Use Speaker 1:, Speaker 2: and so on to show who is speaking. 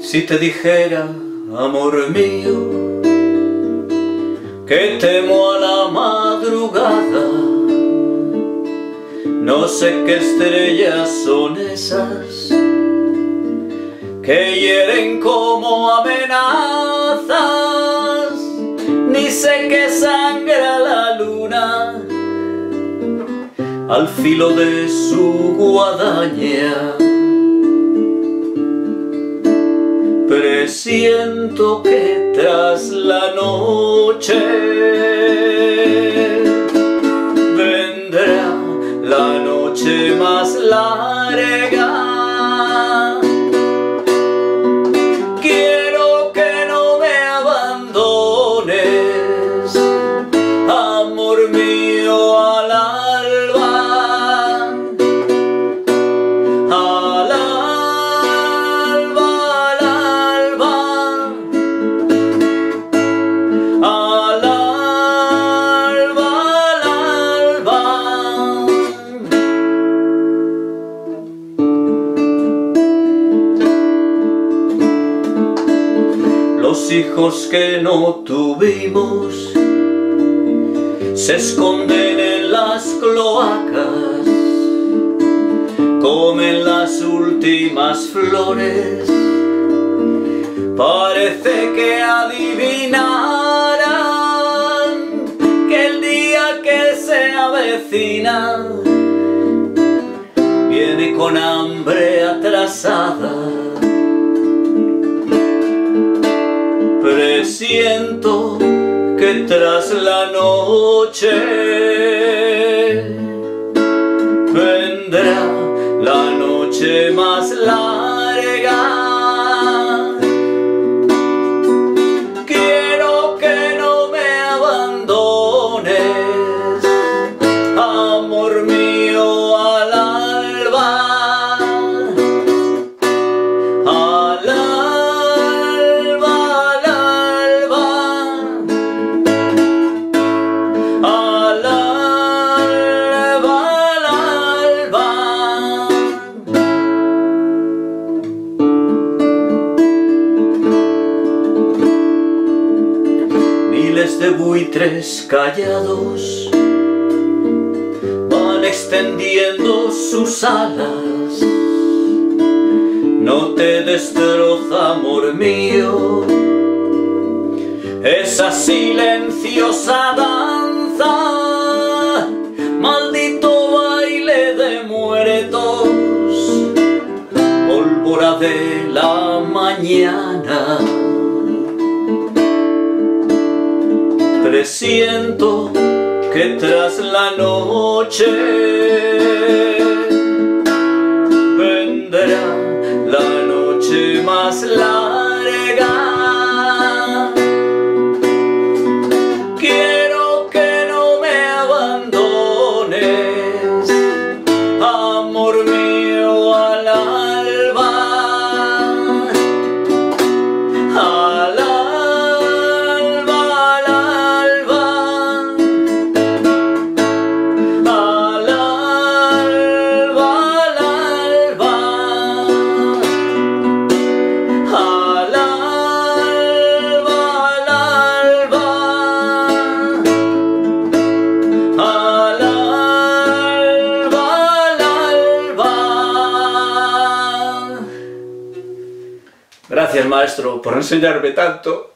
Speaker 1: Si te dijera, amor mío, que temo a la madrugada, no sé qué estrellas son esas que hieren como amenazas, ni sé qué sangra la luna al filo de su guadaña. Presiento que tras la noche vendrá la noche más larga. Hijos que no tuvimos. Se esconden en las cloacas, comen las últimas flores, parece que adivinarán que el día que se avecina viene con hambre atrasada Presiento que tras la noche vendrá la noche más larga. De buitres callados van extendiendo sus alas. No te destroza, amor mío, esa silenciosa danza, maldito baile de muertos, pólvora de la mañana. Presiento que tras la noche vendrá la noche más larga.
Speaker 2: Gracias, maestro, por enseñarme tanto